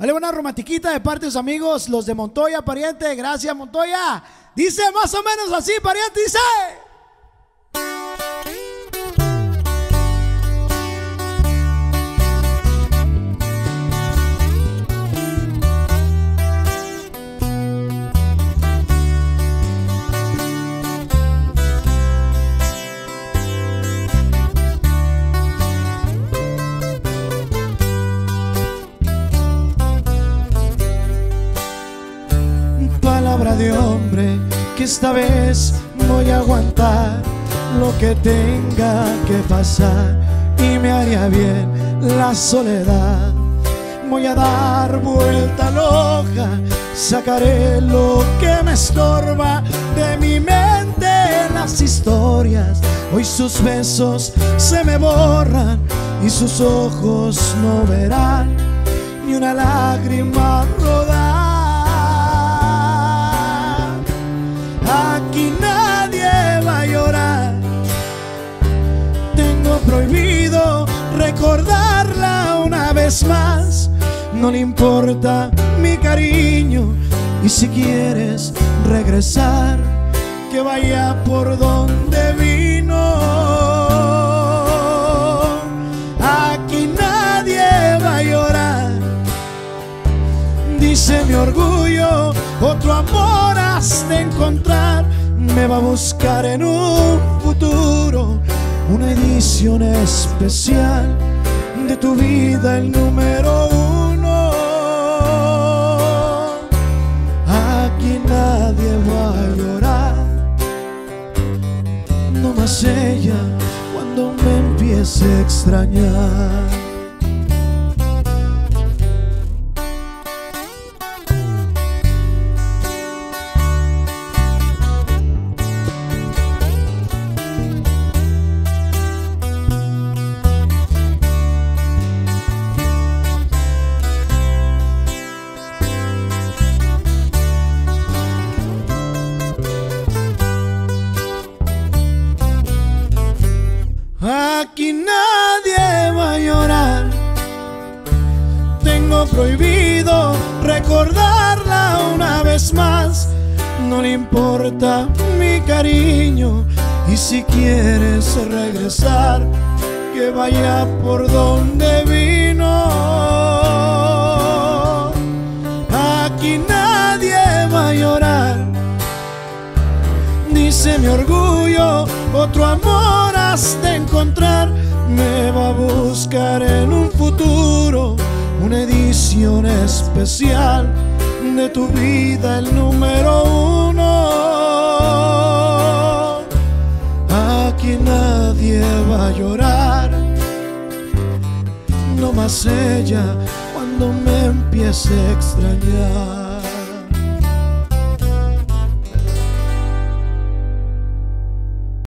Dale una romantiquita de parte de sus amigos, los de Montoya, pariente. Gracias, Montoya. Dice más o menos así, pariente, dice. Palabra de hombre que esta vez voy a aguantar lo que tenga que pasar y me haría bien la soledad. Voy a dar vuelta a la hoja, sacaré lo que me estorba de mi mente las historias. Hoy sus besos se me borran y sus ojos no verán ni una lágrima rodar. Recordarla una vez más. No le importa mi cariño. Y si quieres regresar, que vaya por donde vino. Aquí nadie va a llorar. Dice mi orgullo, otro amor has de encontrar. Me va a buscar en un futuro una edición especial de tu vida, el número uno. Aquí nadie va a llorar, no más ella cuando me empiece a extrañar. Prohibido recordarla una vez más. No le importa mi cariño. Y si quieres regresar, que vaya por donde vino. Aquí nadie va a llorar dice mi orgullo, otro amor has de encontrar. Me va a buscar en un futuro una edición especial de tu vida, el número uno. Aquí nadie va a llorar, no más ella cuando me empiece a extrañar.